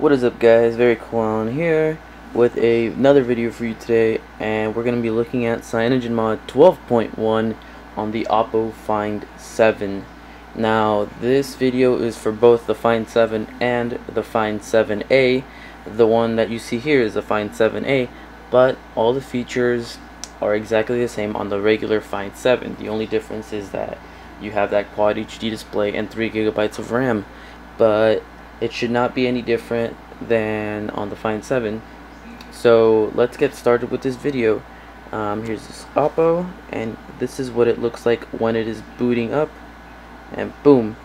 What is up guys, Very Cool here with a, another video for you today and we're going to be looking at CyanogenMod 12.1 on the Oppo Find 7. Now this video is for both the Find 7 and the Find 7a. The one that you see here is the Find 7a but all the features are exactly the same on the regular Find 7. The only difference is that you have that quad HD display and 3 gigabytes of RAM but it should not be any different than on the Find 7 so let's get started with this video. Um, here's this Oppo and this is what it looks like when it is booting up. And boom.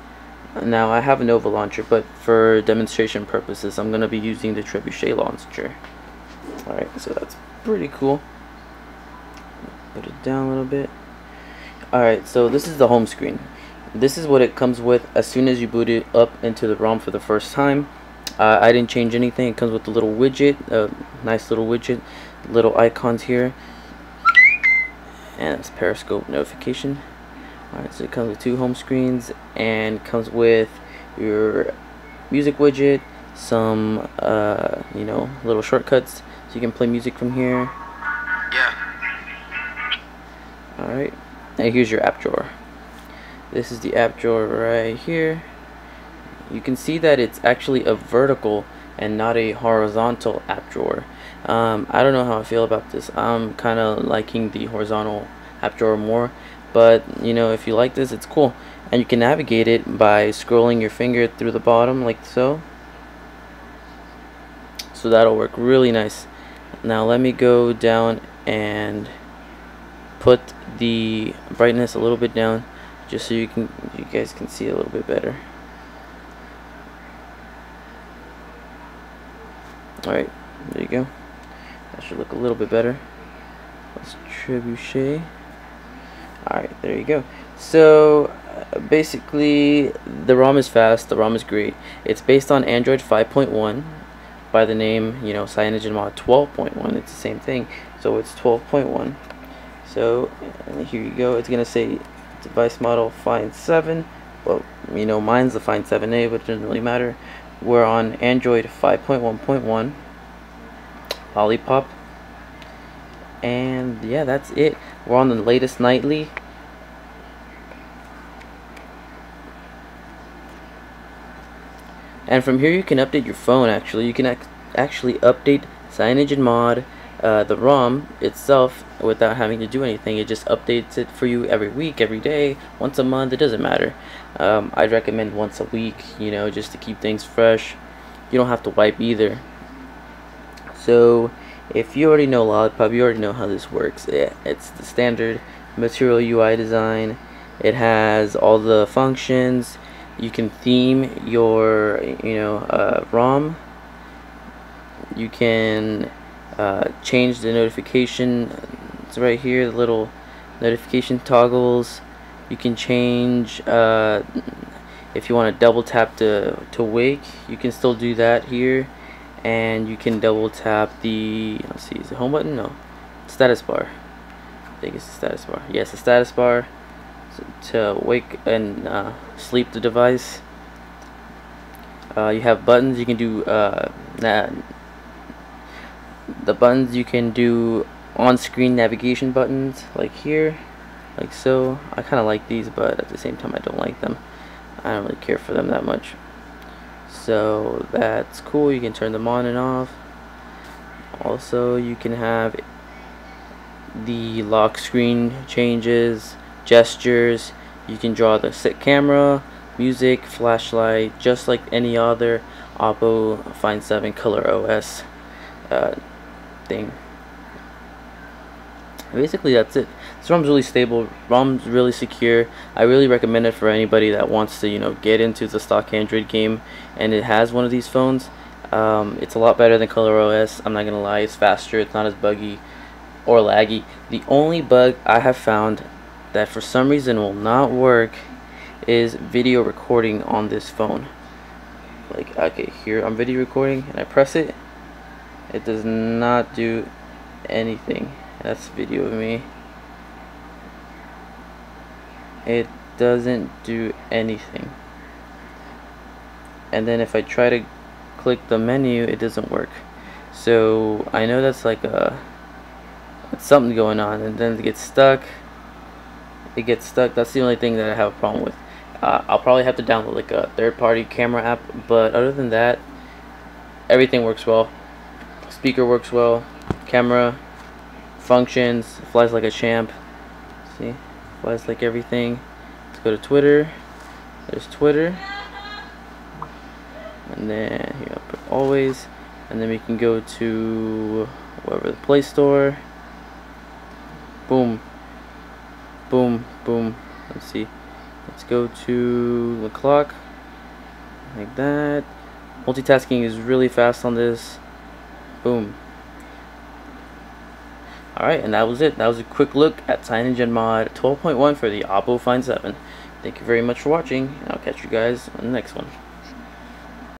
Now I have a Nova launcher but for demonstration purposes I'm gonna be using the Trebuchet launcher. Alright so that's pretty cool. Put it down a little bit. Alright so this is the home screen this is what it comes with as soon as you boot it up into the ROM for the first time. Uh, I didn't change anything. It comes with a little widget a nice little widget little icons here. And it's periscope notification. Alright so it comes with two home screens and comes with your music widget some uh, you know little shortcuts. So you can play music from here. Yeah. Alright and here's your app drawer this is the app drawer right here. You can see that it's actually a vertical and not a horizontal app drawer. Um, I don't know how I feel about this. I'm kinda liking the horizontal app drawer more but you know if you like this it's cool. And you can navigate it by scrolling your finger through the bottom like so. So that'll work really nice. Now let me go down and put the brightness a little bit down just so you can you guys can see a little bit better. Alright there you go. That should look a little bit better. Let's trebuchet. Alright there you go. So uh, basically the ROM is fast the ROM is great. It's based on Android 5.1 by the name you know CyanogenMod 12.1 it's the same thing. So it's 12.1 so here you go. It's gonna say device model Find 7 well you know mine's the Find 7a but it doesn't really matter. We're on Android 5.1.1 Lollipop and yeah that's it. We're on the latest nightly. And from here you can update your phone actually. You can ac actually update CyanogenMod uh, the ROM itself without having to do anything. It just updates it for you every week, every day, once a month. It doesn't matter. Um, I'd recommend once a week, you know, just to keep things fresh. You don't have to wipe either. So, if you already know Lollipop, you already know how this works. It, it's the standard Material UI design. It has all the functions. You can theme your, you know, uh, ROM. You can uh, change the notification. It's right here the little notification toggles. You can change uh, if you want to double tap to, to wake you can still do that here. And you can double tap the let's see is the home button? No. Status bar. I think it's the status bar. Yes the status bar. To wake and uh, sleep the device. Uh, you have buttons. You can do uh, the buttons you can do on-screen navigation buttons like here like so. I kinda like these but at the same time I don't like them. I don't really care for them that much. So that's cool. You can turn them on and off. Also you can have the lock screen changes gestures. You can draw the sit camera music flashlight just like any other Oppo Find 7 Color OS uh, thing. Basically, that's it. This ROM's really stable. ROM's really secure. I really recommend it for anybody that wants to, you know, get into the stock Android game and it has one of these phones. Um, it's a lot better than Color OS. I'm not gonna lie. It's faster. It's not as buggy or laggy. The only bug I have found that for some reason will not work is video recording on this phone. Like, okay, here I'm video recording and I press it it does not do anything. That's video of me. It doesn't do anything. And then if I try to click the menu it doesn't work. So I know that's like a something going on and then it gets stuck. It gets stuck. That's the only thing that I have a problem with. Uh, I'll probably have to download like a third-party camera app but other than that everything works well speaker works well camera functions flies like a champ. See? Flies like everything. Let's go to Twitter. There's Twitter. And then here I'll put always. And then we can go to whatever the Play Store. Boom. Boom boom. Let's see. Let's go to the clock like that. Multitasking is really fast on this boom. Alright and that was it. That was a quick look at CyanogenMod 12.1 for the Oppo Find 7 thank you very much for watching and I'll catch you guys on the next one